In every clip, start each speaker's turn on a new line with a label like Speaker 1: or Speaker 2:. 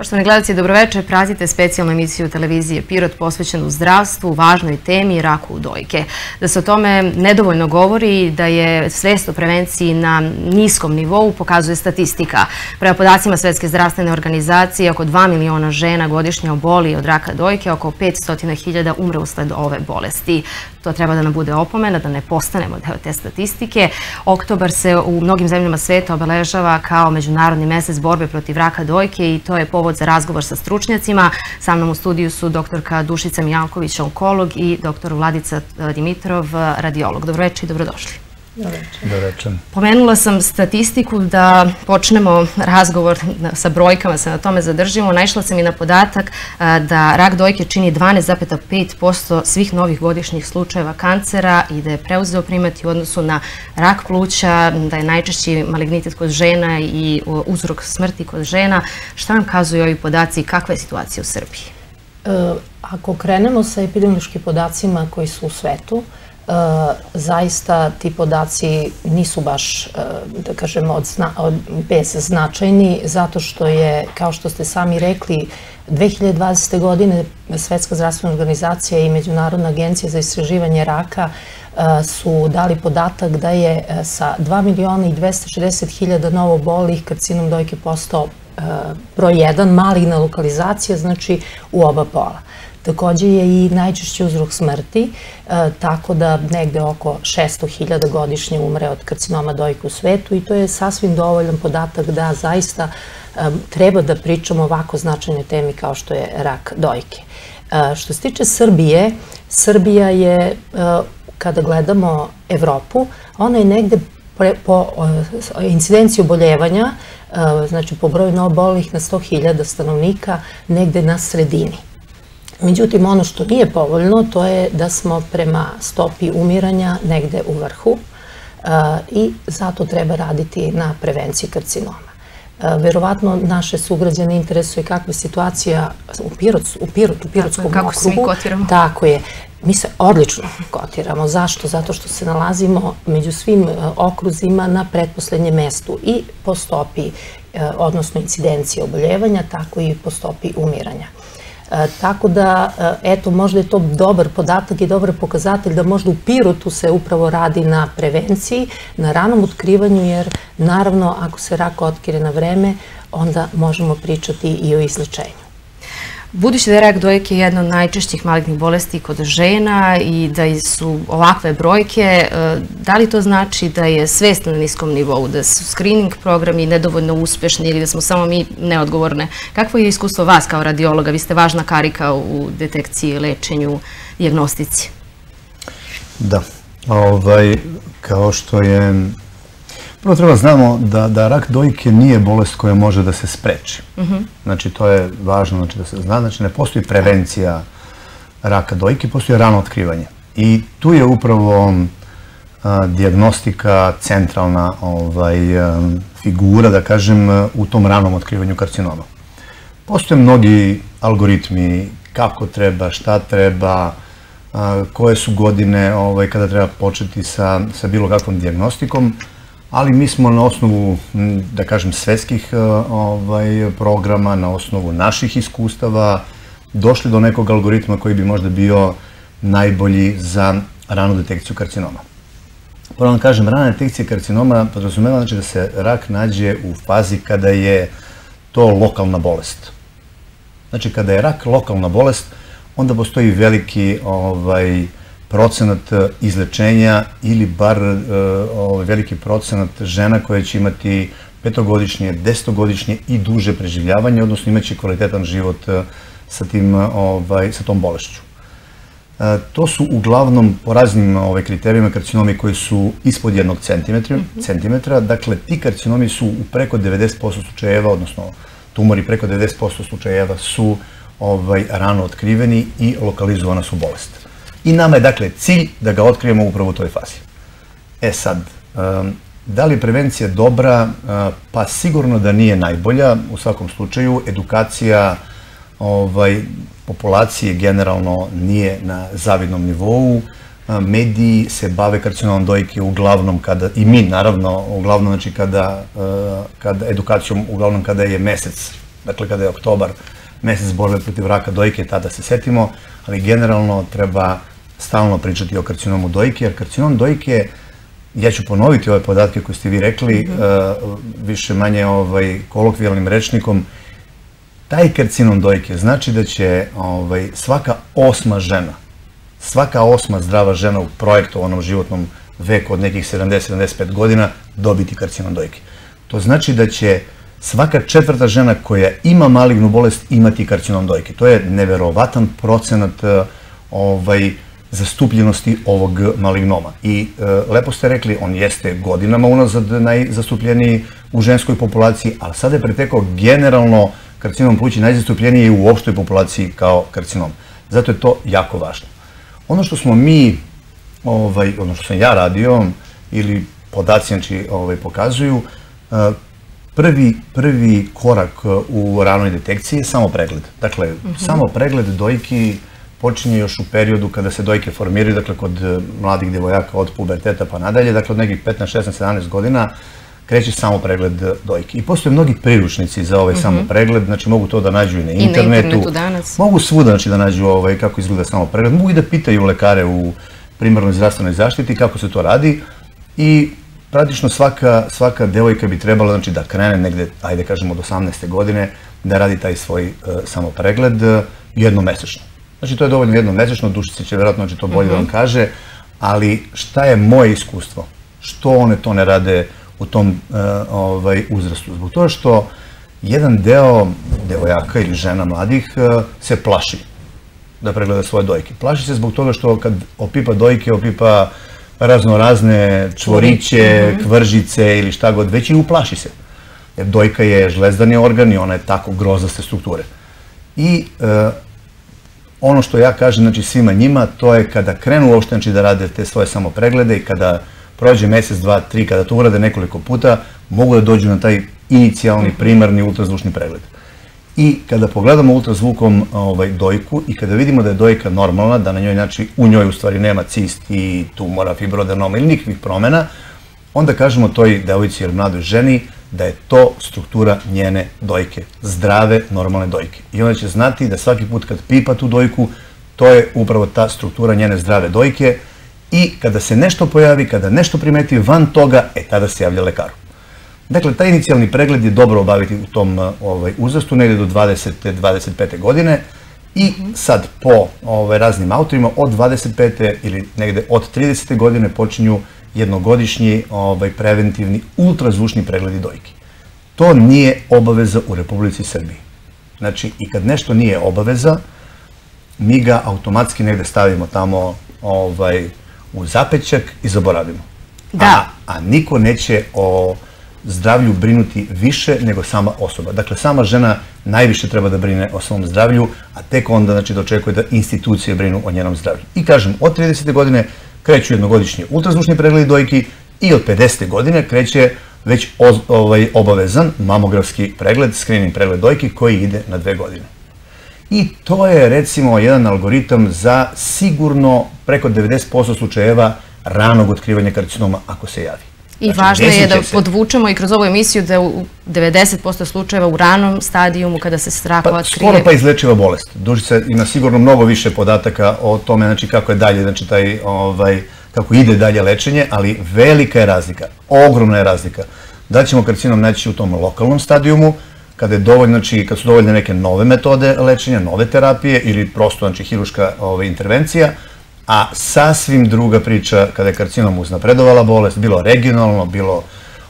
Speaker 1: Poštovani gledalci, dobroveče. Pratite specijalnu emisiju televizije Pirot posvećenu zdravstvu, važnoj temi raku dojke. Da se o tome nedovoljno govori, da je svest o prevenciji na niskom nivou, pokazuje statistika. Prema podacima Svetske zdravstvene organizacije, oko 2 miliona žena godišnje oboli od raka dojke, oko 500.000 umre usled ove bolesti. To treba da nam bude opomena, da ne postanemo deo te statistike. Oktobar se u mnogim zemljama sveta obeležava kao međunarodni mesec borbe protiv raka dojke i to je povod za razgovor sa stručnjacima. Sa mnom u studiju su doktorka Dušica Mijalković, onkolog i doktor Vladica Dimitrov, radiolog. Dobroveče i dobrodošli.
Speaker 2: Dobro
Speaker 1: Pomenula sam statistiku da počnemo razgovor sa brojkama, se na tome zadržimo. Naišla sam i na podatak da rak dojke čini 12,5% svih novih godišnjih slučajeva kancera i da je preuzeo primati u odnosu na rak pluća, da je najčešći malignitet kod žena i uzrok smrti kod žena. Šta nam kazuju ovi podaci i kakva je situacija u Srbiji?
Speaker 3: E, ako krenemo sa epidemiološkim podacima koji su u svetu, E, zaista ti podaci nisu baš, e, da kažemo, od od, bez značajni, zato što je, kao što ste sami rekli, 2020. godine Svetska zdravstvena organizacija i Međunarodna agencija za istraživanje raka e, su dali podatak da je sa 2 miliona i 260 hiljada novo bolih karcinom dojke postao broj 1, maligna lokalizacija, znači u oba pola. Takođe je i najčešći uzrok smrti, e, tako da negde oko 600.000 godišnje umre od karcinoma dojke u svetu i to je sasvim dovoljan podatak da zaista e, treba da pričamo ovako značajne temi kao što je rak dojke. E, što se tiče Srbije, Srbija je, kada gledamo Evropu, ona je negde po incidenciju oboljevanja, znači po broju novobolnih na 100.000 stanovnika, negde na sredini. Međutim, ono što nije povoljno, to je da smo prema stopi umiranja negde u vrhu uh, i zato treba raditi na prevenciji karcinoma. Uh, verovatno naše sugrađane interesuje kakva je situacija u, Pirot, u Pirotu, u Pirotskom okrugu.
Speaker 1: Kako se mi kotiramo?
Speaker 3: Tako je. Mi se odlično kotiramo. Zašto? Zato što se nalazimo među svim uh, okruzima na pretposlednjem mestu i po stopi, odnosno incidencije oboljevanja, tako i po stopi umiranja. E, tako da, e, eto, možda je to dobar podatak i dobar pokazatelj da možda u Pirotu se upravo radi na prevenciji, na ranom otkrivanju, jer naravno ako se rak otkrije na vreme, onda možemo pričati i o izlečenju.
Speaker 1: Budući da rak dojke jedna od najčešćih malignih bolesti kod žena i da su ovakve brojke, e, da li to znači da je svest na niskom nivou, da su screening programi nedovoljno uspešni ili da smo samo mi neodgovorne? Kakvo je iskustvo vas kao radiologa? Vi ste važna karika u detekciji, lečenju, diagnostici.
Speaker 2: Da, ovaj, kao što je Prvo treba znamo da, da rak dojke nije bolest koja može da se spreči. Mm -hmm. Znači, to je važno znači, da se zna. Znači, ne postoji prevencija raka dojke, postoji rano otkrivanje. I tu je upravo a, diagnostika centralna ovaj, a, figura, da kažem, u tom ranom otkrivanju karcinoma. Postoje mnogi algoritmi kako treba, šta treba, a, koje su godine ovaj, kada treba početi sa, sa bilo kakvom diagnostikom ali mi smo na osnovu, da kažem, svetskih e, ovaj, programa, na osnovu naših iskustava, došli do nekog algoritma koji bi možda bio najbolji za ranu detekciju karcinoma. Prvo vam kažem, rana detekcija karcinoma podrazumeva znači da se rak nađe u fazi kada je to lokalna bolest. Znači, kada je rak lokalna bolest, onda postoji veliki ovaj, procenat e, izlečenja ili bar e, ovaj, veliki procenat žena koje će imati petogodišnje, desetogodišnje i duže preživljavanje, odnosno imaće kvalitetan život e, sa, tim, ovaj, sa tom bolešću. To su uglavnom po raznim ovaj, kriterijima karcinomi koji su ispod jednog centimetra, mm -hmm. centimetra. Dakle, ti karcinomi su u preko 90% slučajeva, odnosno tumori preko 90% slučajeva su ovaj, rano otkriveni i lokalizovana su bolest. I nama je dakle cilj da ga otkrijemo upravo u toj fazi. E sad, da li je prevencija dobra? Uh, pa sigurno da nije najbolja. U svakom slučaju, edukacija ovaj, populacije generalno nije na zavidnom nivou. Uh, mediji se bave karcinomom dojke uglavnom kada, i mi naravno, uglavnom znači kada, uh, kada edukacijom, uglavnom kada je mesec Dakle, kada je oktobar, mesec borbe protiv raka dojke, tada se setimo, ali generalno treba stalno pričati o karcinomu dojke, jer karcinom dojke, ja ću ponoviti ove podatke koje ste vi rekli, mm -hmm. uh, više manje ovaj, kolokvijalnim rečnikom, taj karcinom dojke znači da će ovaj, svaka osma žena, svaka osma zdrava žena u projektovanom životnom veku od nekih 70-75 godina dobiti karcinom dojke. To znači da će svaka četvrta žena koja ima malignu bolest imati karcinom dojke. To je neverovatan procenat uh, ovaj, zastupljenosti ovog malignoma. I e, lepo ste rekli, on jeste godinama unazad najzastupljeniji u ženskoj populaciji, ali sada je pretekao generalno karcinom pluća najzastupljeniji u opštoj populaciji kao karcinom. Zato je to jako važno. Ono što smo mi, ovaj, ono što sam ja radio, ili podaci znači, ovaj, pokazuju, e, prvi, prvi korak u ranoj detekciji je samo pregled. Dakle, mm -hmm. samo pregled dojki počinje još u periodu kada se dojke formiraju, dakle kod e, mladih devojaka od puberteta pa nadalje, dakle od nekih 15, 16, 17 godina kreće samo pregled dojke. I postoje mnogi priručnici za ovaj mm -hmm. samo pregled, znači mogu to da nađu i na internetu. I na internetu
Speaker 1: danas.
Speaker 2: Mogu svuda znači, da nađu ovaj, kako izgleda samo pregled. Mogu i da pitaju lekare u primarnoj zdravstvenoj zaštiti kako se to radi i praktično svaka, svaka devojka bi trebala znači, da krene negde, ajde kažemo, od 18. godine da radi taj svoj uh, samo pregled uh, jednomesečno. Znači, to je dovoljno jedno mesečno, dušice će verovatno će to bolje mm -hmm. da vam mhm. kaže, ali šta je moje iskustvo? Što one to ne rade u tom uh, ovaj, uzrastu? Zbog toga što jedan deo devojaka ili žena mladih uh, se plaši da pregleda svoje dojke. Plaši se zbog toga što kad opipa dojke, opipa razno razne čvoriće, -hmm. kvržice ili šta god, već i uplaši se. Jer dojka je žlezdani organ i ona je tako grozaste strukture. I uh, ono što ja kažem znači, svima njima, to je kada krenu uopšte znači, da rade te svoje samopreglede i kada prođe mesec, dva, tri, kada to urade nekoliko puta, mogu da dođu na taj inicijalni, primarni ultrazvučni pregled. I kada pogledamo ultrazvukom ovaj, dojku i kada vidimo da je dojka normalna, da na njoj, znači, u njoj u stvari nema cist i tumora, fibroadenoma ili nikakvih promena, onda kažemo toj devojci ili mladoj ženi da je to struktura njene dojke, zdrave, normalne dojke. I ona će znati da svaki put kad pipa tu dojku, to je upravo ta struktura njene zdrave dojke i kada se nešto pojavi, kada nešto primeti van toga, e tada se javlja lekaru. Dakle, taj inicijalni pregled je dobro obaviti u tom ovaj, uzrastu, negde do 20. 25. godine i sad po ovaj, raznim autorima od 25. ili negde od 30. godine počinju jednogodišnji ovaj, preventivni ultrazvučni pregledi dojke. To nije obaveza u Republici Srbiji. Znači, i kad nešto nije obaveza, mi ga automatski negde stavimo tamo ovaj, u zapećak i zaboravimo.
Speaker 1: Da.
Speaker 2: A, a niko neće o zdravlju brinuti više nego sama osoba. Dakle, sama žena najviše treba da brine o svom zdravlju, a tek onda znači, da očekuje da institucije brinu o njenom zdravlju. I kažem, od 30. godine kreću jednogodišnji ultrazvučni pregled dojki i od 50. godine kreće već ovaj, obavezan mamografski pregled, screening pregled dojki koji ide na dve godine. I to je recimo jedan algoritam za sigurno preko 90% slučajeva ranog otkrivanja karcinoma ako se javi.
Speaker 1: I znači, važno je da podvučemo i kroz ovu emisiju da u 90% slučajeva u ranom stadijumu kada se strahova
Speaker 2: pa,
Speaker 1: otkrije...
Speaker 2: Skoro pa izlečiva bolest. Dužica ima sigurno mnogo više podataka o tome znači kako je dalje, znači taj, ovaj, kako ide dalje lečenje, ali velika je razlika, ogromna je razlika. Da ćemo karcinom naći u tom lokalnom stadijumu, kada je dovoljno, znači, kad su dovoljne neke nove metode lečenja, nove terapije ili prosto, znači, hiruška ovaj, intervencija, a sasvim druga priča kada je karcinom uznapredovala bolest, bilo regionalno, bilo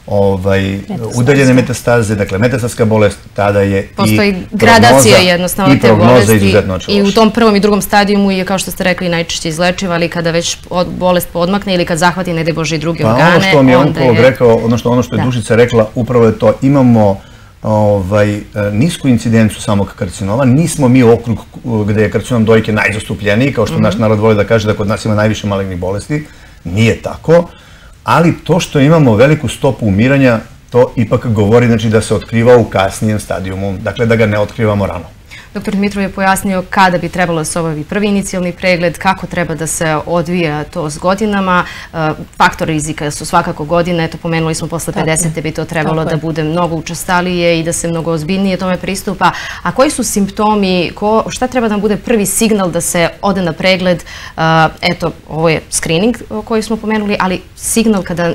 Speaker 2: ovaj, udaljene metastaze, dakle metastatska bolest, tada je
Speaker 1: Postoji i gradacija jednostavno te bolesti i u tom prvom i drugom stadijumu je, kao što ste rekli, najčešće izlečiva, ali kada već od, bolest podmakne ili kad zahvati, ne de Bože, i druge pa organe,
Speaker 2: ono što mi je onkolog rekao, ono što, ono što je da. Dušica rekla, upravo je to, imamo ovaj, e, nisku incidencu samog karcinoma. Nismo mi okrug gde je karcinom dojke najzastupljeniji, kao što mm -hmm. naš narod voli da kaže da kod nas ima najviše malignih bolesti. Nije tako, ali to što imamo veliku stopu umiranja, to ipak govori znači, da se otkriva u kasnijem stadijumu, dakle da ga ne otkrivamo rano.
Speaker 1: Doktor Dmitrov je pojasnio kada bi trebalo da se obavi prvi inicijalni pregled, kako treba da se odvija to s godinama. E, faktor rizika su svakako godine, eto pomenuli smo posle 50. bi to trebalo da bude mnogo učestalije i da se mnogo ozbiljnije tome pristupa. A koji su simptomi, ko, šta treba da bude prvi signal da se ode na pregled? E, eto, ovo je screening koji smo pomenuli, ali signal kada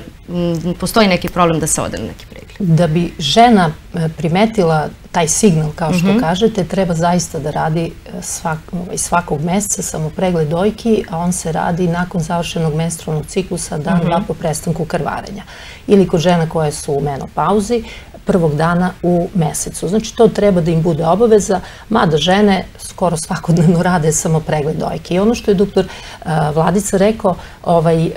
Speaker 1: postoji neki problem da se ode na neki pregled.
Speaker 3: Da bi žena e, primetila taj signal, kao što mhm. kažete, treba zaista da radi e, svak, ovaj, svakog meseca samo pregled dojki, a on se radi nakon završenog menstrualnog ciklusa dan, dva mhm. po prestanku krvarenja. Ili kod žena koje su u menopauzi, prvog dana u mesecu. Znači, to treba da im bude obaveza, mada žene skoro svakodnevno rade samo pregled dojke. I ono što je doktor uh, Vladica rekao, ovaj, uh,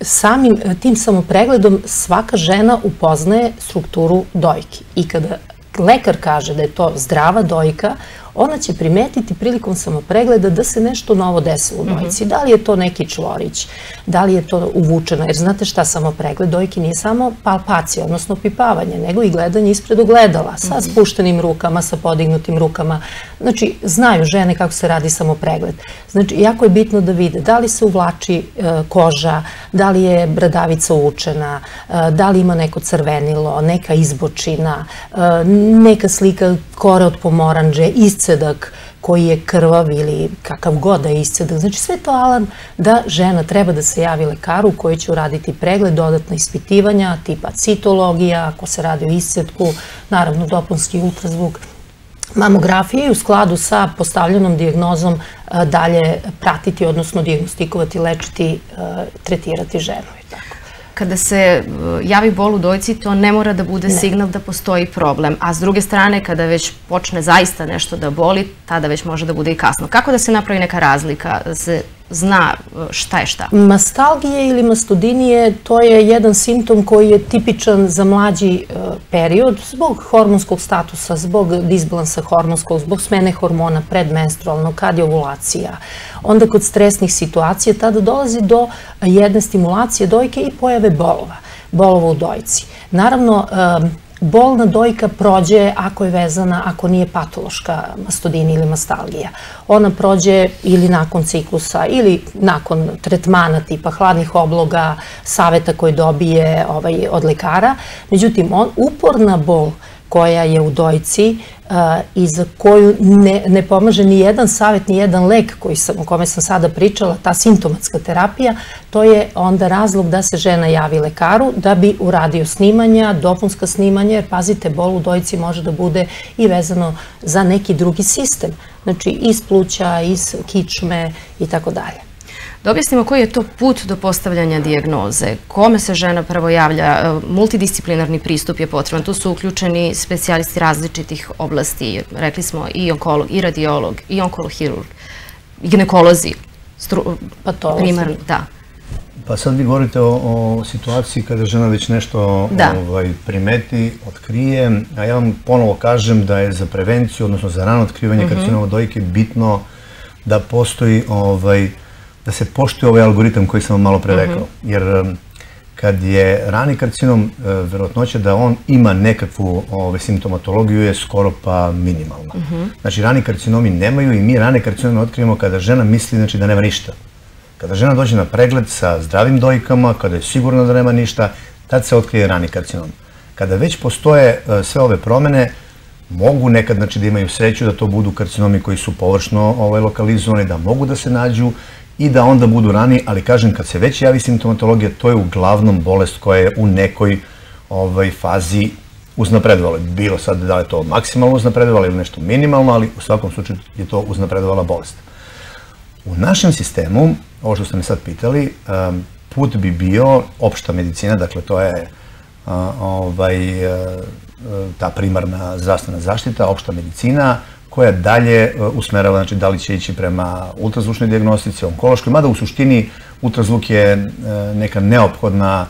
Speaker 3: samim tim samopregledom svaka žena upoznaje strukturu dojke. I kada lekar kaže da je to zdrava dojka, ona će primetiti prilikom samopregleda da se nešto novo desilo u mhm. dojci. Da li je to neki čvorić, da li je to uvučeno, jer znate šta samopregled dojke nije samo palpacija, odnosno pipavanje, nego i gledanje ispred ogledala, sa mhm. spuštenim rukama, sa podignutim rukama. Znači, znaju žene kako se radi samopregled. Znači, jako je bitno da vide da li se uvlači e, koža, da li je bradavica uvučena, e, da li ima neko crvenilo, neka izbočina, e, neka slika kore od pomoranđe, iscedak koji je krvav ili kakav god da je iscedak. Znači sve to alarm da žena treba da se javi lekaru koji će uraditi pregled, dodatna ispitivanja, tipa citologija, ako se radi o iscedku, naravno dopunski ultrazvuk, mamografije u skladu sa postavljenom diagnozom dalje pratiti, odnosno diagnostikovati, lečiti, tretirati ženu i tako
Speaker 1: kada se uh, javi bol u dojci, to ne mora da bude signal da postoji problem. A s druge strane, kada već počne zaista nešto da boli, tada već može da bude i kasno. Kako da se napravi neka razlika, se zna uh, šta je šta?
Speaker 3: Mastalgije ili mastodinije, to je jedan simptom koji je tipičan za mlađi uh, period zbog hormonskog statusa, zbog disbalansa hormonskog, zbog smene hormona predmenstrualno, kad je ovulacija. Onda kod stresnih situacija tada dolazi do jedne stimulacije dojke i pojave bolova, bolova u dojci. Naravno, um, Bolna dojka prođe ako je vezana, ako nije patološka mastodina ili mastalgija. Ona prođe ili nakon ciklusa ili nakon tretmana tipa hladnih obloga, saveta koje dobije ovaj, od lekara. Međutim, on, uporna bol koja je u dojci uh, i za koju ne, ne pomaže ni jedan savjet, ni jedan lek koji o kome sam sada pričala, ta simptomatska terapija, to je onda razlog da se žena javi lekaru da bi uradio snimanja, dopunska snimanja, jer pazite, bol u dojci može da bude i vezano za neki drugi sistem, znači iz pluća, iz kičme i tako dalje.
Speaker 1: Da objasnimo koji je to put do postavljanja dijagnoze, kome se žena prvo javlja, e, multidisciplinarni pristup je potreban, tu su uključeni specijalisti različitih oblasti, rekli smo i onkolog, i radiolog, i onkolohirurg, i ginekolozi,
Speaker 3: patolozi. Primarno,
Speaker 1: da.
Speaker 2: Pa sad vi govorite o, o situaciji kada žena već nešto da. ovaj, primeti, otkrije, a ja vam ponovo kažem da je za prevenciju, odnosno za rano otkrivanje mm -hmm. karcinoma dojke bitno da postoji ovaj, da se poštuje ovaj algoritam koji sam vam malo pre rekao. Mhm. Jer kad je rani karcinom, e, verovatnoća da on ima nekakvu ove, simptomatologiju je skoro pa minimalna. Mhm. Znači, rani karcinomi nemaju i mi rane karcinome otkrivamo kada žena misli znači, da nema ništa. Kada žena dođe na pregled sa zdravim dojkama, kada je sigurna da nema ništa, tad se otkrije rani karcinom. Kada već postoje e, sve ove promene, mogu nekad znači, da imaju sreću da to budu karcinomi koji su površno ovaj, lokalizovani, da mogu da se nađu i da onda budu rani, ali kažem, kad se već javi simptomatologija, to je uglavnom bolest koja je u nekoj ovaj, fazi uznapredovala. Bilo sad da je to maksimalno uznapredovala ili nešto minimalno, ali u svakom slučaju je to uznapredovala bolest. U našem sistemu, ovo što ste me sad pitali, put bi bio opšta medicina, dakle to je ovaj, uh, ta primarna zdravstvena zaštita, opšta medicina, koja dalje e, usmerava, znači da li će ići prema ultrazvučnoj diagnostici, onkološkoj, mada u suštini ultrazvuk je e, neka neophodna,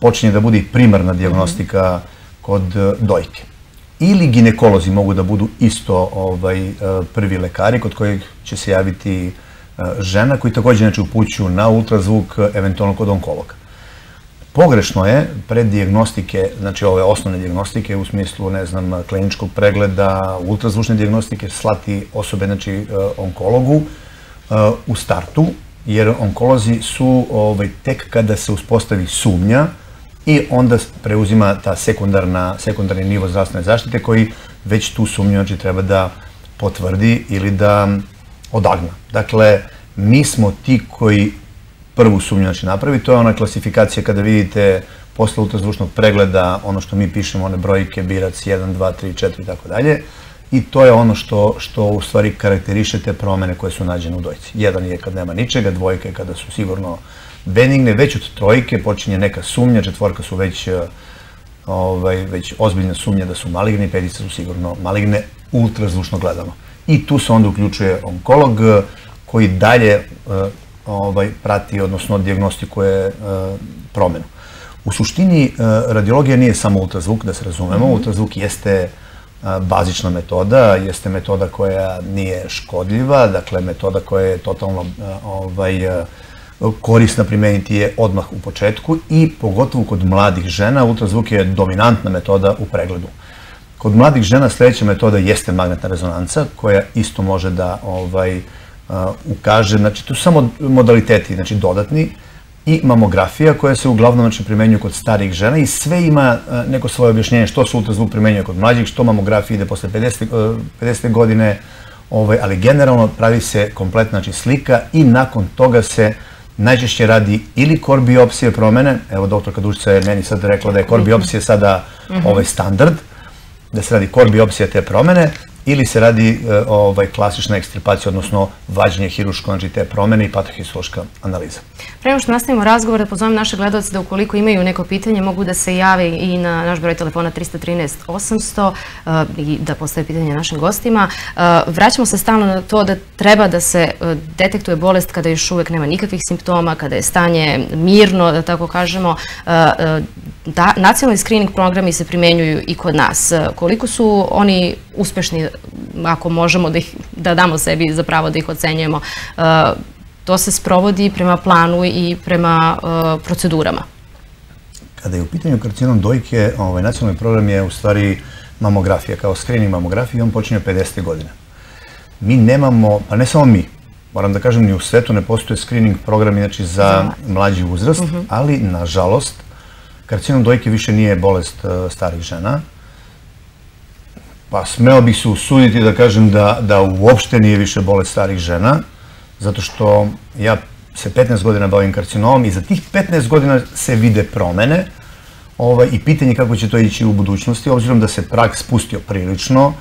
Speaker 2: počinje da bude i primarna diagnostika kod e, dojke. Ili ginekolozi mogu da budu isto ovaj, prvi lekari kod kojih će se javiti žena koji takođe znači, upućuju na ultrazvuk, eventualno kod onkologa. Pogrešno je pred diagnostike, znači ove osnovne diagnostike u smislu, ne znam, kliničkog pregleda, ultrazvučne diagnostike, slati osobe, znači, e, onkologu e, u startu, jer onkolozi su ovaj, tek kada se uspostavi sumnja i onda preuzima ta sekundarna, sekundarni nivo zdravstvene zaštite koji već tu sumnju znači, treba da potvrdi ili da odagna. Dakle, mi smo ti koji prvu sumnju znači, napravi, to je ona klasifikacija kada vidite posle ultrazvučnog pregleda, ono što mi pišemo, one brojke, birac 1, 2, 3, 4 i tako dalje, i to je ono što, što u stvari karakteriše te promene koje su nađene u dojci. Jedan je kad nema ničega, dvojka je kada su sigurno benigne, već od trojke počinje neka sumnja, četvorka su već, ovaj, već ozbiljna sumnja da su maligni, petice su sigurno maligne, ultrazvučno gledano. I tu se onda uključuje onkolog koji dalje eh, ovaj, prati, odnosno diagnostikuje eh, promenu. U suštini, eh, radiologija nije samo ultrazvuk, da se razumemo. Mm -hmm. Ultrazvuk jeste bazična metoda, jeste metoda koja nije škodljiva, dakle metoda koja je totalno ovaj, korisna primeniti je odmah u početku i pogotovo kod mladih žena ultrazvuk je dominantna metoda u pregledu. Kod mladih žena sledeća metoda jeste magnetna rezonanca koja isto može da ovaj, ukaže, znači to su samo modaliteti, znači dodatni, i mamografija koja se uglavnom znači, primenjuje kod starih žena i sve ima neko svoje objašnjenje što se ultrazvuk primenjuje kod mlađih, što mamografija ide posle 50. 50. godine, ovaj, ali generalno pravi se kompletna znači, slika i nakon toga se najčešće radi ili kor biopsije promene, evo doktorka Dušica je meni sad rekla da je kor biopsija sada mhm. ovaj standard, da se radi kor biopsija te promene, ili se radi e, ovaj, klasična ekstripacija, odnosno vađenje hiruško, znači te promene i patohistološka analiza.
Speaker 1: Prema što nastavimo razgovor, da pozovem naše gledalce da ukoliko imaju neko pitanje, mogu da se jave i na naš broj telefona 313 800 uh, i da postave pitanje našim gostima. Uh, vraćamo se stalno na to da treba da se detektuje bolest kada još uvek nema nikakvih simptoma, kada je stanje mirno, da tako kažemo. Da, nacionalni screening programi se primenjuju i kod nas. Koliko su oni uspešni, ako možemo da, ih, da damo sebi za pravo da ih ocenjujemo? to se sprovodi prema planu i prema uh, procedurama.
Speaker 2: Kada je u pitanju karcinom dojke, ovaj, nacionalni program je u stvari mamografija, kao screening mamografije, on počinje 50. godine. Mi nemamo, pa ne samo mi, moram da kažem, ni u svetu ne postoje screening programi znači, za mlađi uzrast, uh mhm. -huh. ali, nažalost, karcinom dojke više nije bolest uh, starih žena. Pa smeo bih se usuditi da kažem da, da uopšte nije više bolest starih žena, zato što ja se 15 godina bavim karcinomom i za tih 15 godina se vide promene ovaj, i pitanje kako će to ići u budućnosti, obzirom da se prag spustio prilično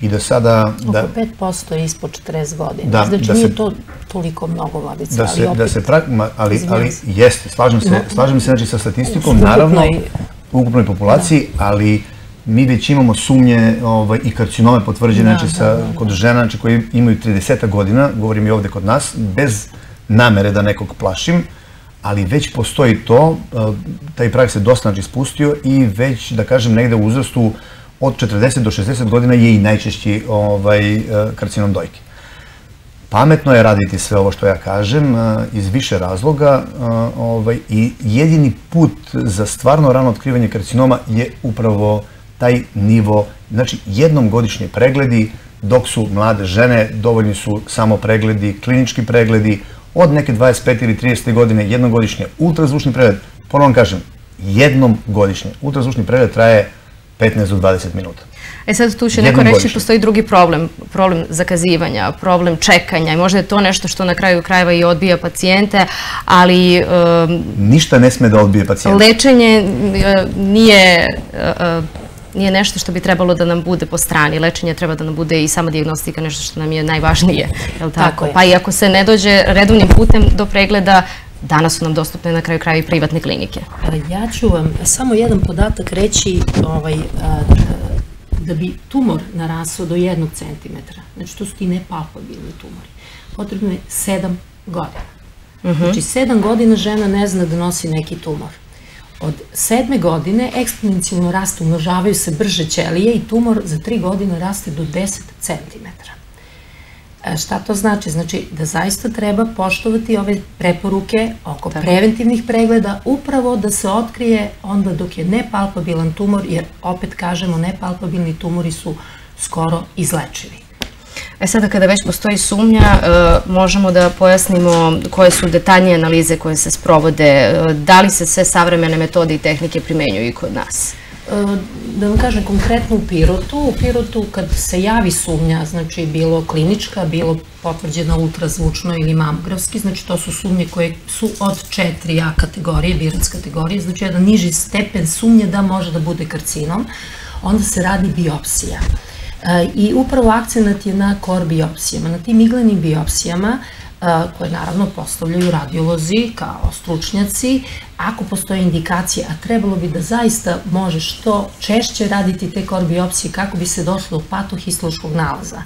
Speaker 2: i da sada...
Speaker 3: Da, Oko 5% je ispod 40 godina. Da, znači da nije se, to toliko mnogo vladica,
Speaker 2: da se,
Speaker 3: ali opet...
Speaker 2: Da se prag, ali, ali jeste, slažem se, slažem se znači sa statistikom, naravno, u ukupnoj populaciji, da. ali mi već imamo sumnje ovaj, i karcinome potvrđene da, znači, sa, da, da, da. kod žena znači, koji imaju 30 godina, govorim i ovde kod nas, bez namere da nekog plašim, ali već postoji to, taj prag se dosta znači, spustio i već, da kažem, negde u uzrastu od 40 do 60 godina je i najčešći ovaj, karcinom dojke. Pametno je raditi sve ovo što ja kažem iz više razloga ovaj, i jedini put za stvarno rano otkrivanje karcinoma je upravo taj nivo, znači jednom godišnje pregledi, dok su mlade žene, dovoljni su samo pregledi, klinički pregledi, od neke 25 ili 30 godine jednogodišnje ultrazvučni pregled, ponovno kažem, jednom godišnje. Ultrazvučni pregled traje 15 do 20 minuta.
Speaker 1: E sad tu će neko reći, godišnje. postoji drugi problem, problem zakazivanja, problem čekanja i možda je to nešto što na kraju krajeva i odbija pacijente, ali...
Speaker 2: Um, Ništa ne sme da odbije pacijente.
Speaker 1: Lečenje uh, nije uh, nije nešto što bi trebalo da nam bude po strani. Lečenje treba da nam bude i sama diagnostika, nešto što nam je najvažnije. Je tako? tako je. Pa i ako se ne dođe redovnim putem do pregleda, danas su nam dostupne na kraju kraja i privatne klinike.
Speaker 3: Ja ću vam samo jedan podatak reći ovaj, da bi tumor narasao do jednog centimetra, znači to su ti nepalpabilni tumori, potrebno je sedam godina. Uh mhm. -huh. Znači, sedam godina žena ne zna da nosi neki tumor. Od sedme godine eksponencijalno rastu, umnožavaju se brže ćelije i tumor za tri godine raste do 10 cm. E, šta to znači? Znači da zaista treba poštovati ove preporuke oko Tako. preventivnih pregleda, upravo da se otkrije onda dok je nepalpabilan tumor, jer opet kažemo nepalpabilni tumori su skoro izlečivi.
Speaker 1: E sada kada već postoji sumnja, e, možemo da pojasnimo koje su detaljnije analize koje se sprovode, e, da li se sve savremene metode i tehnike primenjuju i kod nas?
Speaker 3: E, da vam kažem konkretno u Pirotu, u Pirotu kad se javi sumnja, znači bilo klinička, bilo potvrđena ultrazvučno ili mamografski, znači to su sumnje koje su od 4A kategorije, birac kategorije, znači jedan niži stepen sumnje da može da bude karcinom, onda se radi biopsija. E, I upravo akcenat je na kor biopsijama. Na tim iglenim biopsijama koje naravno postavljaju radiolozi kao stručnjaci, ako postoje indikacije, a trebalo bi da zaista može što češće raditi te kor biopsije kako bi se došlo do patohistološkog nalaza.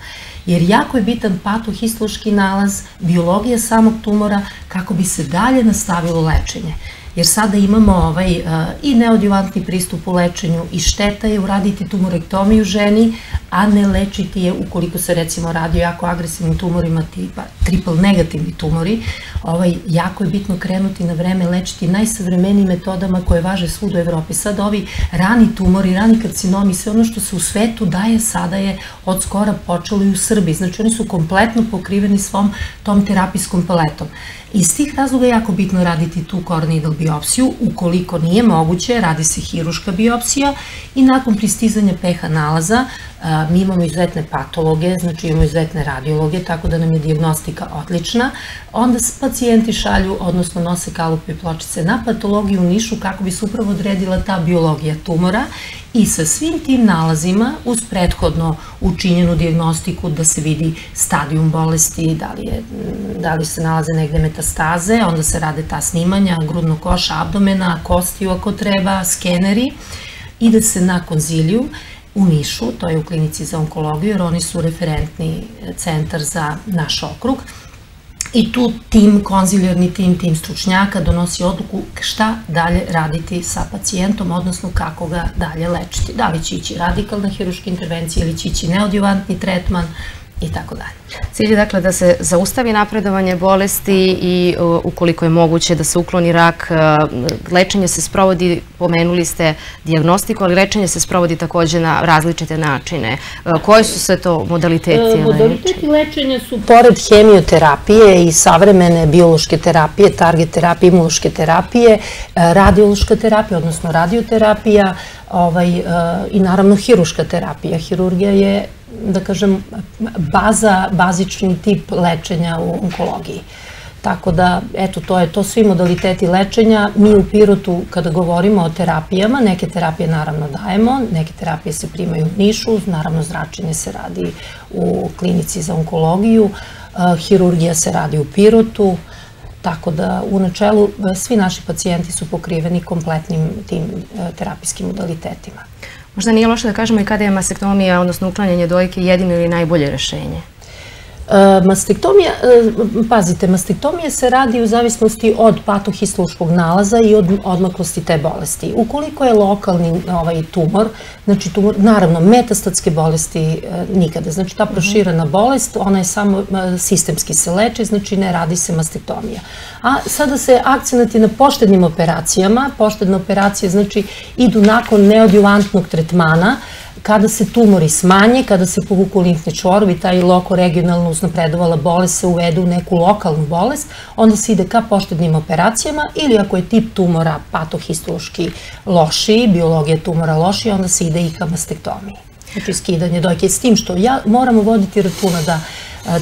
Speaker 3: Jer jako je bitan patohistološki nalaz, biologija samog tumora kako bi se dalje nastavilo lečenje jer sada imamo ovaj, uh, i neodjuvantni pristup u lečenju i šteta je uraditi tumorektomiju ženi, a ne lečiti je ukoliko se recimo radi o jako agresivnim tumorima tipa triple negativni tumori, ovaj, jako je bitno krenuti na vreme lečiti najsavremenijim metodama koje važe svud u Evropi. Sad ovi rani tumori, rani karcinomi, sve ono što se u svetu daje sada je od skora počelo i u Srbiji. Znači oni su kompletno pokriveni svom tom terapijskom paletom. Iz tih razloga je jako bitno raditi tu kornidal biopsiju. Ukoliko nije moguće, radi se hiruška biopsija i nakon pristizanja pH nalaza mi imamo izuzetne patologe, znači imamo izuzetne radiologe, tako da nam je diagnostika odlična. Onda pacijenti šalju, odnosno nose kalupe i pločice na patologiju u Nišu kako bi se upravo odredila ta biologija tumora i sa svim tim nalazima uz prethodno učinjenu diagnostiku da se vidi stadijum bolesti, da li, je, da li se nalaze negde metastaze, onda se rade ta snimanja grudnog koša, abdomena, kostiju ako treba, skeneri i da se na konziliju u Nišu, to je u klinici za onkologiju, jer oni su referentni centar za naš okrug. I tu tim, konzilijarni tim, tim stručnjaka donosi odluku šta dalje raditi sa pacijentom, odnosno kako ga dalje lečiti. Da li će ići radikalna hiruška intervencija ili će ići neodjuvantni tretman, i tako dalje.
Speaker 1: Cilj je dakle da se zaustavi napredovanje bolesti i ukoliko je moguće da se ukloni rak, e, lečenje se sprovodi, pomenuli ste diagnostiku, ali lečenje se sprovodi takođe na različite načine. E, koje su sve to modaliteti?
Speaker 3: E, modaliteti lečenja su pored hemioterapije i savremene biološke terapije, target terapije, imunološke terapije, radiološka terapija, odnosno radioterapija ovaj, i naravno hiruška terapija. Hirurgija je da kažem, baza, bazični tip lečenja u onkologiji. Tako da, eto, to je to svi modaliteti lečenja. Mi u Pirotu, kada govorimo o terapijama, neke terapije naravno dajemo, neke terapije se primaju u Nišu, naravno zračenje se radi u klinici za onkologiju, hirurgija se radi u Pirotu, tako da u načelu svi naši pacijenti su pokriveni kompletnim tim terapijskim modalitetima.
Speaker 1: Možda nije loše da kažemo i kada je mastektomija, odnosno uklanjanje dojke, jedino ili najbolje rešenje?
Speaker 3: E, mastektomija, e, pazite, mastektomija se radi u zavisnosti od patohistološkog nalaza i od odmaklosti te bolesti. Ukoliko je lokalni ovaj, tumor, znači tumor, naravno metastatske bolesti e, nikada, znači ta proširana bolest, ona je samo sistemski se leče, znači ne radi se mastektomija. A sada se akcenati na poštednim operacijama, poštedne operacije znači idu nakon neodjuvantnog tretmana, kada se tumori smanje, kada se povuku limfni čvorovi, taj loko regionalno uznapredovala bolest se uvede u neku lokalnu bolest, onda se ide ka poštednim operacijama ili ako je tip tumora patohistološki lošiji, biologija tumora lošija, onda se ide i ka mastektomiji. Znači skidanje dojke. S tim što ja moramo voditi računa da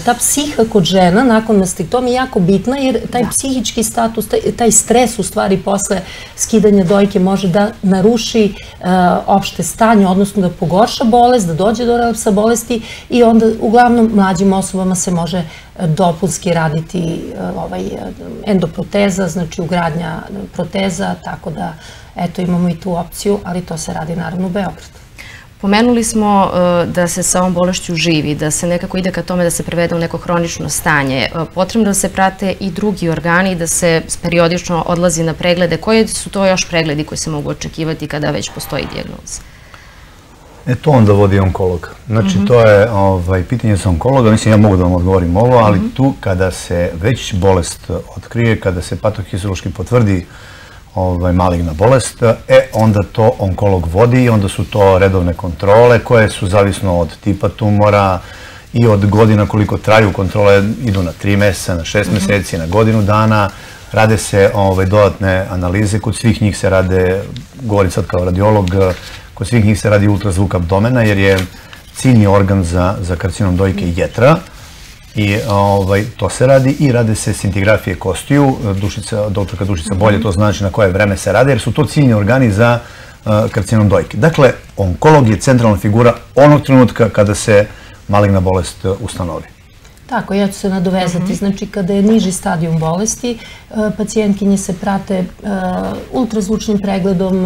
Speaker 3: ta psiha kod žena nakon mastektomije je jako bitna jer taj da. psihički status, taj, taj stres u stvari posle skidanja dojke može da naruši uh, opšte stanje, odnosno da pogorša bolest, da dođe do relapsa bolesti i onda uglavnom mlađim osobama se može dopunski raditi uh, ovaj, endoproteza, znači ugradnja proteza, tako da eto imamo i tu opciju, ali to se radi naravno u Beogradu.
Speaker 1: Pomenuli smo e, da se sa ovom bolešću živi, da se nekako ide ka tome da se prevede u neko hronično stanje. E, potrebno da se prate i drugi organi, da se periodično odlazi na preglede. Koje su to još pregledi koji se mogu očekivati kada već postoji dijagnoza?
Speaker 2: E, to onda vodi onkolog. Znači, to je ovaj, pitanje za onkologa. Mislim, ja mogu da vam odgovorim ovo, ali tu kada se već bolest otkrije, kada se patohistološki potvrdi ovaj, maligna bolest, e, onda to onkolog vodi i onda su to redovne kontrole koje su zavisno od tipa tumora i od godina koliko traju. Kontrole, idu na tri meseca, na šest meseci, na godinu dana, rade se ovaj, dodatne analize, kod svih njih se rade, govorim sad kao radiolog, kod svih njih se radi ultrazvuk abdomena jer je ciljni organ za, za karcinom dojke jetra i ovaj, to se radi i rade se scintigrafije kostiju, Dušica, doktorka Dušica bolje to znači na koje vreme se rade jer su to ciljni organi za uh, karcinom dojke. Dakle, onkolog je centralna figura onog trenutka kada se maligna bolest uh, ustanovi.
Speaker 3: Tako, ja ću se nadovezati. Znači, kada je niži stadijum bolesti, e, pacijentkinje se prate ultrazvučnim pregledom,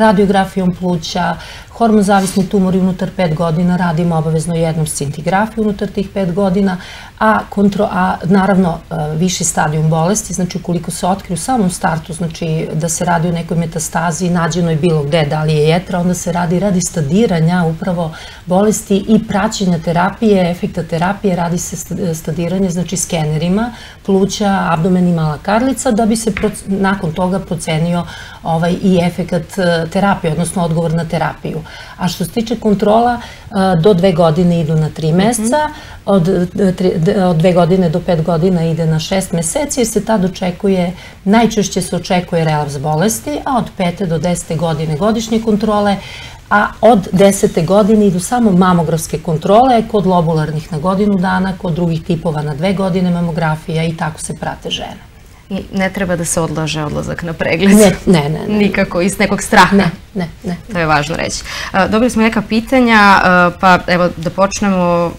Speaker 3: radiografijom pluća, hormonzavisni tumori unutar 5 godina, radimo obavezno jednom scintigrafiju unutar tih 5 godina, a, kontro, a naravno viši stadijum bolesti, znači ukoliko se otkrije u samom startu, znači da se radi o nekoj metastazi, nađeno je bilo gde, da li je jetra, onda se radi radi stadiranja upravo bolesti i praćenja terapije, efekta terapije, radi se stadiranje, znači skenerima, pluća, abdomen i mala karlica, da bi se nakon toga procenio ovaj, i efekat e, terapije, odnosno odgovor na terapiju. A što se tiče kontrola, e, do dve godine idu na tri meseca, od, od dve godine do pet godina ide na šest meseci, jer se tad očekuje, najčešće se očekuje relaps bolesti, a od pete do desete godine godišnje kontrole, a od desete godine idu samo mamografske kontrole kod lobularnih na godinu dana, kod drugih tipova na dve godine mamografija i tako se prate žene.
Speaker 1: I ne treba da se odlaže odlazak na pregled.
Speaker 3: Ne, ne, ne. ne.
Speaker 1: Nikako, iz nekog straha.
Speaker 3: Ne, ne, ne.
Speaker 1: To je važno reći. Dobili smo neka pitanja, pa evo da počnemo.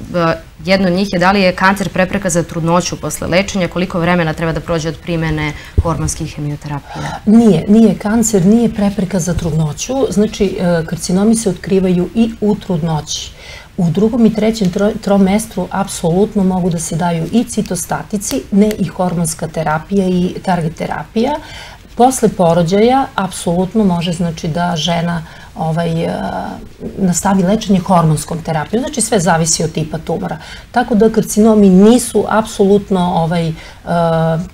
Speaker 1: Jedno od njih je da li je kancer prepreka za trudnoću posle lečenja, koliko vremena treba da prođe od primene hormonskih hemioterapija?
Speaker 3: Nije, nije kancer, nije prepreka za trudnoću. Znači, e, karcinomi se otkrivaju i u trudnoći. U drugom i trećem tromestru apsolutno mogu da se daju i citostatici, ne i hormonska terapija i target terapija. Posle porođaja apsolutno može znači da žena ovaj, uh, nastavi lečenje hormonskom terapijom. Znači sve zavisi od tipa tumora. Tako da karcinomi nisu apsolutno ovaj, uh,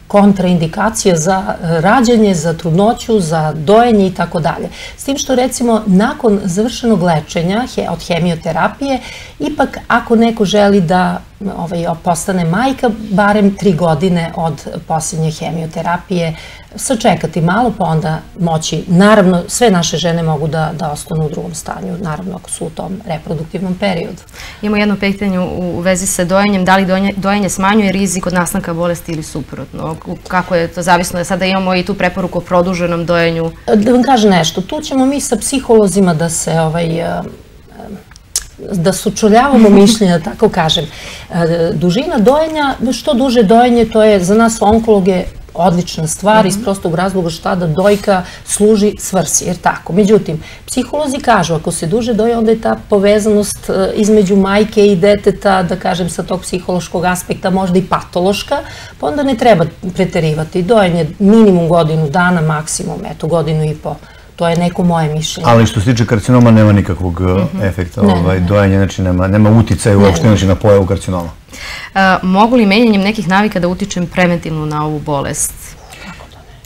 Speaker 3: kontraindikacija za rađanje, za trudnoću, za dojenje i tako dalje. S tim što recimo nakon završenog lečenja od hemioterapije, ipak ako neko želi da ovaj, postane majka, barem tri godine od posljednje hemioterapije, sačekati malo, pa onda moći, naravno, sve naše žene mogu da, da ostanu u drugom stanju, naravno ako su u tom reproduktivnom periodu.
Speaker 1: Imamo jedno pitanje u vezi sa dojenjem, da li dojenje, dojenje smanjuje rizik od nastanka bolesti ili suprotno? Kako je to zavisno? Sada imamo i tu preporuku o produženom dojenju.
Speaker 3: Da vam kažem nešto, tu ćemo mi sa psiholozima da se ovaj, da sučuljavamo mišljenja, tako kažem. E, dužina dojenja, što duže dojenje, to je za nas onkologe odlična stvar iz mhm. prostog razloga šta da dojka služi svrsi, jer tako. Međutim, psiholozi kažu, ako se duže doje, onda je ta povezanost e, između majke i deteta, da kažem, sa tog psihološkog aspekta, možda i patološka, pa onda ne treba preterivati. Dojenje minimum godinu dana, maksimum, eto, godinu i po To je neko moje mišljenje.
Speaker 2: Ali što se tiče karcinoma nema nikakvog mm -hmm. efekta ne, ovaj, ne, dojanja, znači nema, nema uticaja uopšte znači, na pojavu karcinoma.
Speaker 1: Uh, mogu li menjanjem nekih navika da utičem preventivno na ovu bolest?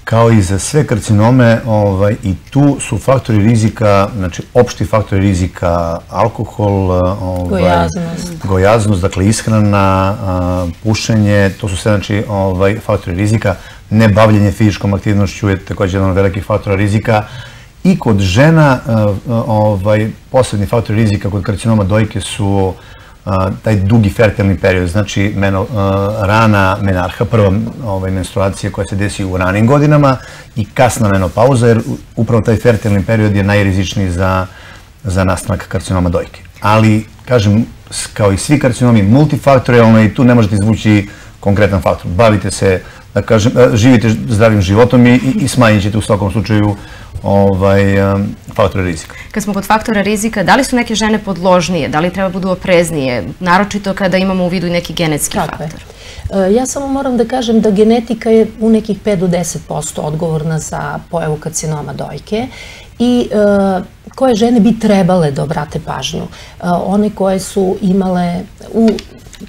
Speaker 2: Kao i za sve karcinome, ovaj, i tu su faktori rizika, znači opšti faktori rizika, alkohol,
Speaker 3: ovaj, gojaznost.
Speaker 2: gojaznost, dakle ishrana, a, pušenje, to su sve znači, ovaj, faktori rizika. Nebavljanje fizičkom aktivnošću je također jedan od velikih faktora rizika. I kod žena, ovaj, posebni faktori rizika kod karcinoma dojke su taj dugi fertilni period, znači meno, rana menarha, prva ovaj, menstruacija koja se desi u ranim godinama i kasna menopauza, jer upravo taj fertilni period je najrizičniji za, za nastanak karcinoma dojke. Ali, kažem, kao i svi karcinomi, multifaktorijalno i tu ne možete izvući konkretan faktor. Bavite se, da kažem, živite zdravim životom i, i smanjit ćete u svakom slučaju ovaj, um, faktore rizika.
Speaker 1: Kad smo kod faktora rizika, da li su neke žene podložnije, da li treba budu opreznije, naročito kada imamo u vidu i neki genetski Tako faktor? Je.
Speaker 3: E, ja samo moram da kažem da genetika je u nekih 5 do 10% odgovorna za pojavu karcinoma dojke i e, koje žene bi trebale da obrate pažnju. E, one koje su imale u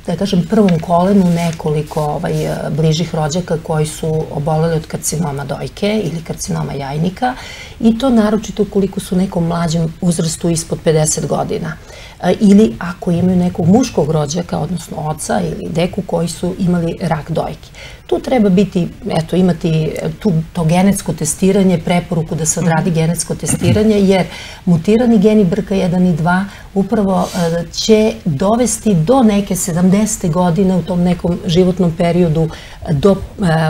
Speaker 3: da kažem, prvom kolenu nekoliko ovaj, bližih rođaka koji su oboleli od karcinoma dojke ili karcinoma jajnika i to naročito koliko su nekom mlađem uzrastu ispod 50 godina. E, ili ako imaju nekog muškog rođaka, odnosno oca ili deku koji su imali rak dojke. Tu treba biti, eto, imati tu, to genetsko testiranje, preporuku da se odradi genetsko testiranje, jer mutirani geni brka 1 i 2 upravo e, će dovesti do neke 70. godine u tom nekom životnom periodu do e,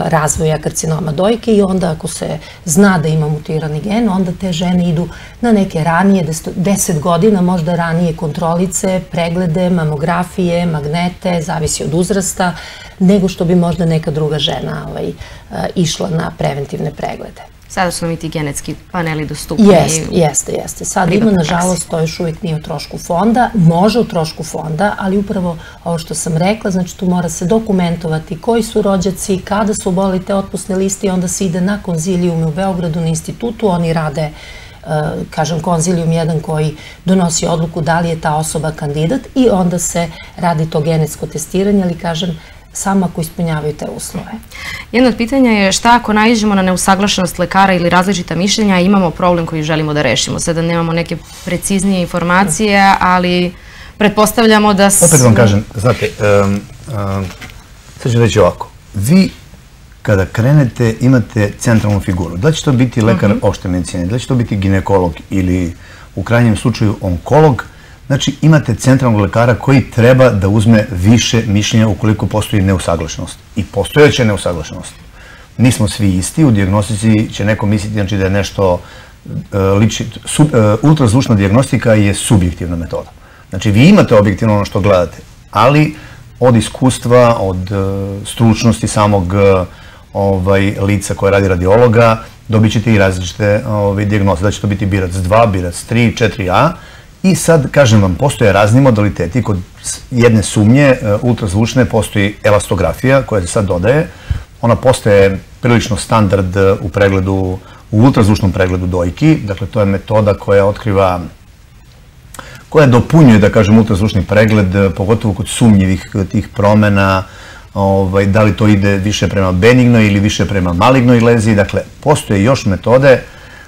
Speaker 3: razvoja karcinoma dojke i onda ako se zna da ima mutirani gen, onda te žene idu na neke ranije, 10 godina možda ranije kontrolice, preglede, mamografije, magnete, zavisi od uzrasta, nego što bi možda neka druga žena ovaj, e, išla na preventivne preglede.
Speaker 1: Sada su mi ti genetski paneli dostupni.
Speaker 3: Jeste, jeste, jeste. Sad ima, nažalost, to još uvijek nije u trošku fonda, može u trošku fonda, ali upravo ovo što sam rekla, znači tu mora se dokumentovati koji su rođaci, kada su oboli te otpusne liste i onda se ide na konzilijume u Beogradu na institutu, oni rade e, kažem, konzilijum jedan koji donosi odluku da li je ta osoba kandidat i onda se radi to genetsko testiranje, ali kažem, samo ako ispunjavaju te uslove.
Speaker 1: Jedno od pitanja je šta ako naiđemo na neusaglašenost lekara ili različita mišljenja, imamo problem koji želimo da rešimo. Sada nemamo neke preciznije informacije, ali pretpostavljamo da...
Speaker 2: Opet vam kažem, znate, sad ću reći ovako. Vi kada krenete imate centralnu figuru. Da će to biti lekar mhm. opšte medicine, da će to biti ginekolog ili u krajnjem slučaju onkolog, Znači, imate centralnog lekara koji treba da uzme više mišljenja ukoliko postoji neusaglašenost. I postojeća neusaglašenost. Nismo svi isti, u diagnostici će neko misliti znači, da je nešto e, liči, sub, e, ultrazvučna diagnostika je subjektivna metoda. Znači, vi imate objektivno ono što gledate, ali od iskustva, od e, stručnosti samog ovaj, lica koje radi radiologa, dobit ćete i različite ovaj, diagnoze. Da će to biti birac 2, birac 3, 4a, I sad, kažem vam, postoje razni modaliteti. Kod jedne sumnje e, ultrazvučne postoji elastografija koja se sad dodaje. Ona postaje prilično standard e, u pregledu, u ultrazvučnom pregledu dojki. Dakle, to je metoda koja otkriva koja dopunjuje, da kažem, ultrazvučni pregled, e, pogotovo kod sumnjivih tih promena, ovaj, da li to ide više prema benignoj ili više prema malignoj leziji. Dakle, postoje još metode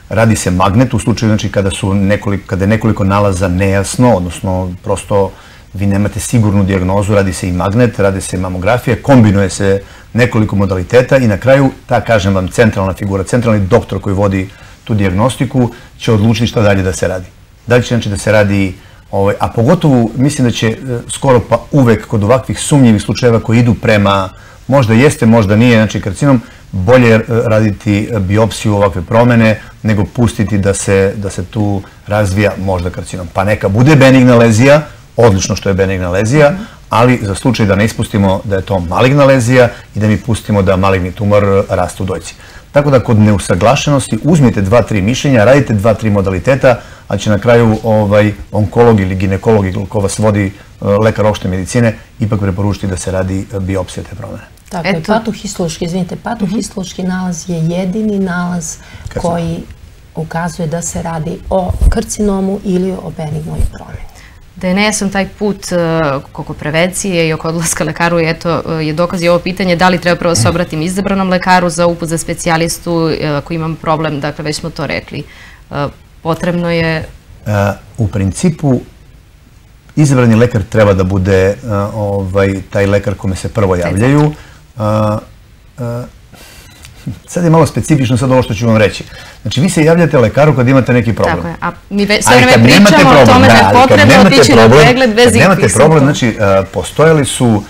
Speaker 2: Radi se magnet u slučaju znači kada su nekoliko, kada je nekoliko nalaza nejasno, odnosno prosto vi nemate sigurnu dijagnozu, radi se i magnet, radi se i mamografija, kombinuje se nekoliko modaliteta i na kraju ta, kažem vam, centralna figura, centralni doktor koji vodi tu dijagnostiku će odlučiti šta dalje da se radi. Da li će znači da se radi, ovaj, a pogotovo mislim da će e, skoro pa uvek kod ovakvih sumnjivih slučajeva koji idu prema, možda jeste, možda nije, znači karcinom, bolje e, raditi biopsiju ovakve promene nego pustiti da se, da se tu razvija možda karcinom. Pa neka bude benigna lezija, odlično što je benigna lezija, ali za slučaj da ne ispustimo da je to maligna lezija i da mi pustimo da maligni tumor raste u dojci. Tako da kod neusaglašenosti uzmite dva, tri mišljenja, radite dva, tri modaliteta, a će na kraju ovaj, onkolog ili ginekolog ili ko vas vodi lekar opšte medicine ipak preporučiti da se radi biopsija te promene.
Speaker 3: Tako je, patohistološki, izvinite, patohistološki nalaz je jedini nalaz koji ukazuje da se radi o karcinomu ili o benignoj promeni.
Speaker 1: Da je nejasan taj put uh, oko prevencije i oko odlaska lekaru, eto, uh, je dokaz i ovo pitanje da li treba prvo se obratim izabranom lekaru za uput za specijalistu uh, ako imam problem, dakle već smo to rekli. Potrebno je...
Speaker 2: U principu izabrani lekar treba da bude ovaj, taj lekar kome se prvo javljaju. A, sad je malo specifično sad ovo što ću vam reći. Znači, vi se javljate lekaru kad imate neki problem.
Speaker 1: Tako je, a mi sve vreme pričamo o tome da je potrebno otići na pregled bez
Speaker 2: ikvih nemate problem, znači, postojali su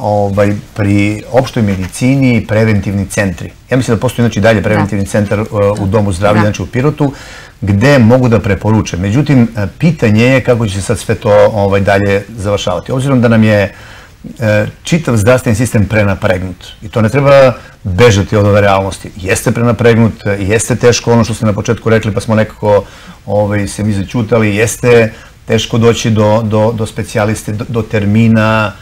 Speaker 2: ovaj, pri opštoj medicini preventivni centri. Ja mislim da postoji znači, dalje preventivni centar u Domu zdravlja, znači u Pirotu, gde mogu da preporuče. Međutim, pitanje je kako će se sad sve to ovaj, dalje završavati. Obzirom da nam je E, čitav zdravstveni sistem prenapregnut. I to ne treba bežati od ove realnosti. Jeste prenapregnut, jeste teško ono što ste na početku rekli, pa smo nekako ovaj, se mi začutali, jeste teško doći do, do, do specijaliste, do, do termina,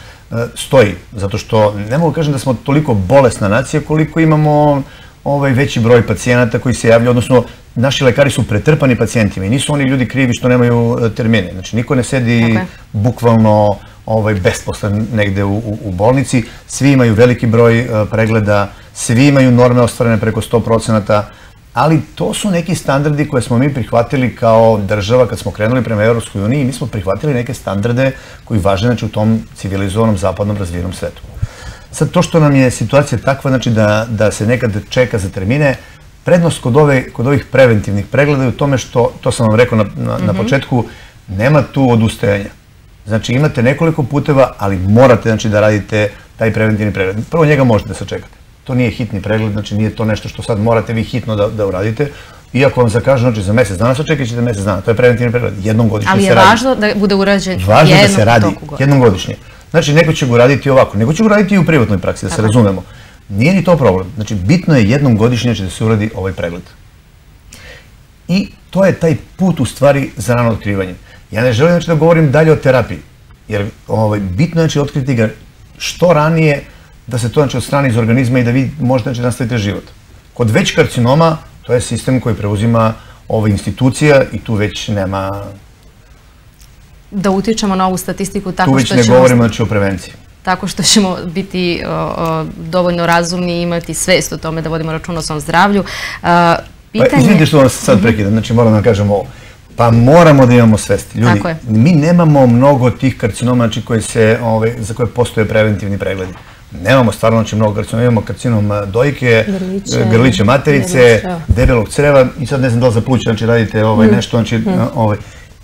Speaker 2: stoji. Zato što ne mogu kažem da smo toliko bolesna nacija koliko imamo ovaj veći broj pacijenata koji se javljaju, odnosno naši lekari su pretrpani pacijentima i nisu oni ljudi krivi što nemaju e, termine. Znači, niko ne sedi okay. bukvalno ovaj, besposlen negde u, u, u bolnici. Svi imaju veliki broj uh, pregleda, svi imaju norme ostvarene preko 100%, ali to su neki standardi koje smo mi prihvatili kao država kad smo krenuli prema Evropskoj uniji i mi smo prihvatili neke standarde koji važe znači, u tom civilizovanom zapadnom razvijenom svetu. Sad, to što nam je situacija takva, znači da, da se nekad čeka za termine, prednost kod, ove, kod ovih preventivnih pregleda je u tome što, to sam vam rekao na, na, mm -hmm. na mhm. početku, nema tu odustajanja. Znači imate nekoliko puteva, ali morate znači, da radite taj preventivni pregled. Prvo njega možete da sačekate. To nije hitni pregled, znači nije to nešto što sad morate vi hitno da, da uradite. Iako vam zakažu, znači za mesec dana sačekat ćete mesec dana. To je preventivni pregled. Jednom godišnje se radi.
Speaker 1: Ali je važno da bude urađen
Speaker 2: Važno da se radi jednom godišnje. Znači, neko će ga uraditi ovako, neko će ga uraditi i u privatnoj praksi, da se razumemo. Nije ni to problem. Znači, bitno je jednom godišnje da se uradi ovaj pregled. I to je taj put u stvari za rano otkrivanje. Ja ne želim znači, da govorim dalje o terapiji, jer ovaj, bitno je znači, otkriti ga što ranije da se to znači, odstrani iz organizma i da vi možete znači, nastavite život. Kod već karcinoma, to je sistem koji preuzima ova institucija i tu već nema
Speaker 1: da utičemo na ovu statistiku tako
Speaker 2: što ćemo... Tu već ne govorimo znači o prevenciji.
Speaker 1: Tako što ćemo biti dovoljno razumni i imati svest o tome da vodimo račun o svom zdravlju.
Speaker 2: Pa, pitanje... Pa, izvinite što vas sad prekidam, znači moram da kažem ovo. Pa moramo da imamo svest. Ljudi, mi nemamo mnogo tih karcinoma znači, koje se, ove, za koje postoje preventivni pregledi. Nemamo stvarno znači mnogo karcinoma, imamo karcinom dojke, grliće, grliće materice, debelog creva i sad ne znam da li za pluće, znači radite ovaj, mhm. nešto, znači, mhm. ovaj,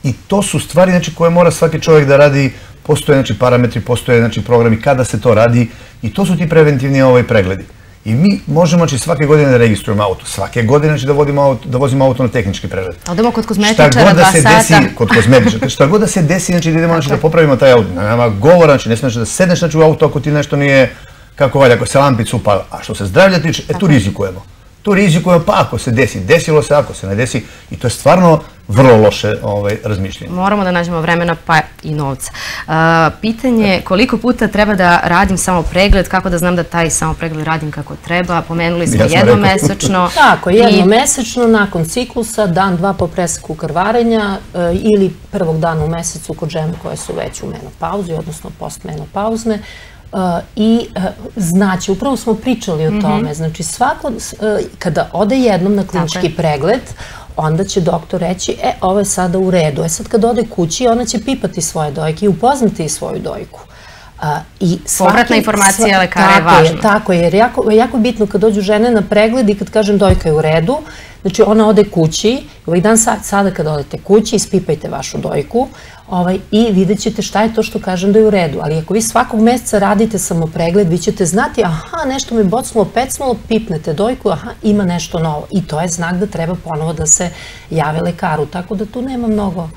Speaker 2: I to su stvari znači, koje mora svaki čovjek da radi, postoje znači, parametri, postoje znači, programi kada se to radi i to su ti preventivni ovaj, pregledi. I mi možemo znači, svake godine da registrujemo auto, svake godine znači, da, vodimo auto, da vozimo auto na tehnički pregled.
Speaker 1: Odemo kod kozmetičara dva
Speaker 2: da se
Speaker 1: sata.
Speaker 2: Desi, kod kozmetičara, šta god da se desi, znači da idemo znači, da popravimo taj auto. Nema govora, znači ne smiješ da sedneš znači, u auto ako ti nešto nije kako valja, ako se lampica upala. A što se zdravlja tiče, e tu rizikujemo. Tu rizikujemo, pa ako se desi, desilo se, ako se ne desi. I to je stvarno vrlo loše ovaj, razmišljanje.
Speaker 1: Moramo da nađemo vremena pa i novca. Uh, pitanje koliko puta treba da radim samo pregled, kako da znam da taj samo pregled radim kako treba. Pomenuli smo ja jednomesečno.
Speaker 3: Tako, jednomesečno nakon ciklusa, dan, dva po preseku krvarenja uh, ili prvog dana u mesecu kod žena koje su već u menopauzi, odnosno postmenopauzne. I uh, znaće, upravo smo pričali o mhm. tome, znači svako, uh, kada ode jednom na klinički pregled, onda će doktor reći, e, ovo je sada u redu. E sad kad ode kući, ona će pipati svoje dojke i upoznati svoju dojku.
Speaker 1: I svaki, Povratna informacija sva, lekara je važna.
Speaker 3: Je, tako je, jer jako, jako bitno kad dođu žene na pregled i kad kažem dojka je u redu, znači ona ode kući, ovaj dan sad, sada kad odete kući, ispipajte vašu dojku ovaj, i vidjet ćete šta je to što kažem da je u redu. Ali ako vi svakog meseca radite samo pregled, vi ćete znati, aha, nešto mi bocnulo, pecnulo, pipnete dojku, aha, ima nešto novo. I to je znak da treba ponovo da se jave lekaru. Tako da tu nema mnogo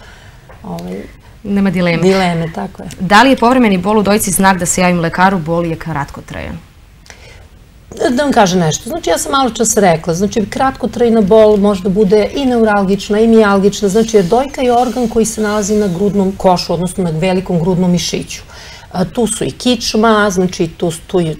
Speaker 3: ovaj,
Speaker 1: Nema dileme.
Speaker 3: Dileme, tako je.
Speaker 1: Da li je povremeni bol u dojci znak da se javim lekaru, bol je kratko trajan?
Speaker 3: Da vam kaže nešto. Znači, ja sam malo čas rekla, znači, kratko trajna bol možda bude i neuralgična i mijalgična, znači, jer dojka je organ koji se nalazi na grudnom košu, odnosno na velikom grudnom mišiću. Tu su i kičma, znači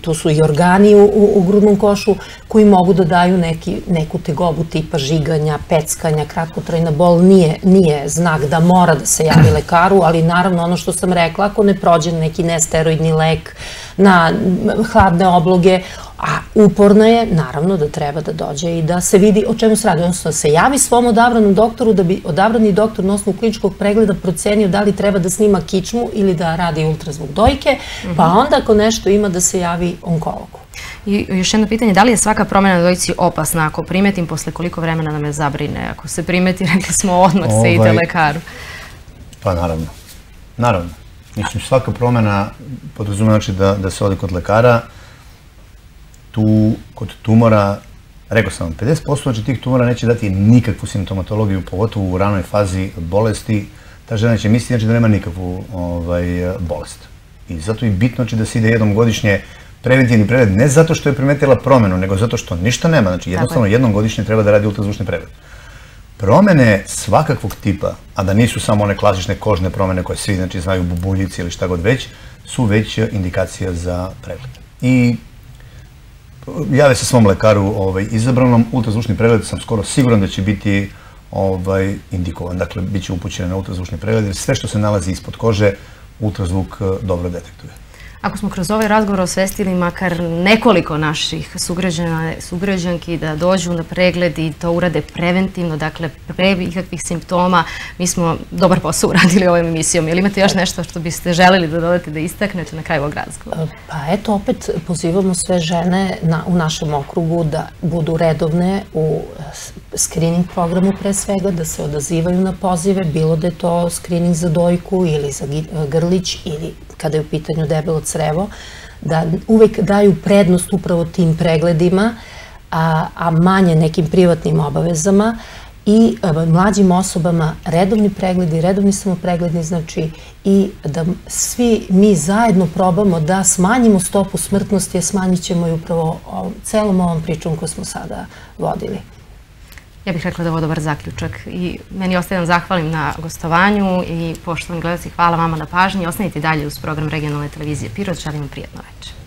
Speaker 3: tu, su i organi u, u, grudnom košu koji mogu da daju neki, neku tegobu tipa žiganja, peckanja, kratkotrajna bol nije, nije znak da mora da se javi lekaru, ali naravno ono što sam rekla, ako ne prođe neki nesteroidni lek na hladne obloge, A uporna je, naravno, da treba da dođe i da se vidi o čemu se radi. Odnosno, da se javi svom odabranom doktoru da bi odabrani doktor na osnovu kliničkog pregleda procenio da li treba da snima kičmu ili da radi ultrazvuk dojke, pa mhm. onda ako nešto ima da se javi onkologu.
Speaker 1: I još jedno pitanje, da li je svaka promjena na dojci opasna? Ako primetim, posle koliko vremena nam je zabrine? Ako se primeti, rekli smo odmah se ide ovaj, lekaru.
Speaker 2: Pa naravno, naravno. Mislim, svaka promjena podrazume znači da, da se ode kod lekara, tu kod tumora, rekao sam vam, 50% znači tih tumora neće dati nikakvu simptomatologiju, pogotovo u ranoj fazi bolesti. Ta žena će misliti znači, da nema nikakvu ovaj, bolest. I zato je bitno znači, da se ide jednom godišnje preventivni pregled, ne zato što je primetila promenu, nego zato što ništa nema. Znači, jednostavno jednom godišnje treba da radi ultrazvučni pregled. Promene svakakvog tipa, a da nisu samo one klasične kožne promene koje svi znači, znaju bubuljici ili šta god već, su već indikacija za pregled. I jave se svom lekaru ovaj, izabranom, ultrazvučni pregled sam skoro siguran da će biti ovaj, indikovan. Dakle, bit će upućen na ultrazvučni pregled jer sve što se nalazi ispod kože ultrazvuk eh, dobro detektuje.
Speaker 1: Ako smo kroz ovaj razgovor osvestili makar nekoliko naših sugrađana, sugrađanki da dođu na pregled i to urade preventivno, dakle pre ikakvih simptoma, mi smo dobar posao uradili ovom emisijom. Ili imate još nešto što biste želeli da dodate, da istaknete na kraju ovog razgovora?
Speaker 3: Pa eto, opet pozivamo sve žene na, u našem okrugu da budu redovne u screening programu pre svega, da se odazivaju na pozive, bilo da je to screening za dojku ili za grlić ili kada je u pitanju debelo crevo, da uvek daju prednost upravo tim pregledima, a, a manje nekim privatnim obavezama i a, mlađim osobama redovni pregledi, redovni samopregledni, znači i da svi mi zajedno probamo da smanjimo stopu smrtnosti, a smanjit ćemo i upravo celom ovom pričom koju smo sada vodili.
Speaker 1: Ja bih rekla da je ovo dobar zaključak i meni ostaje da zahvalim na gostovanju i poštovani gledalci, hvala vama na pažnji. Ostanite dalje uz program regionalne televizije Pirot. Želim vam prijetno večer.